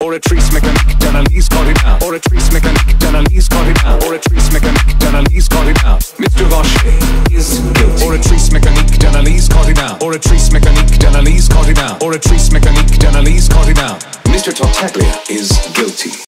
Oratrice mécanique d'analyse cardinale. Oratrice mécanique d'analyse a Oratrice mécanique d'analyse cardinale. Mr. Vacher is guilty. Oratrice mécanique d'analyse cardinale. Oratrice mécanique d'analyse a Oratrice mécanique d'analyse cardinale. Mr. Tartaglia is guilty.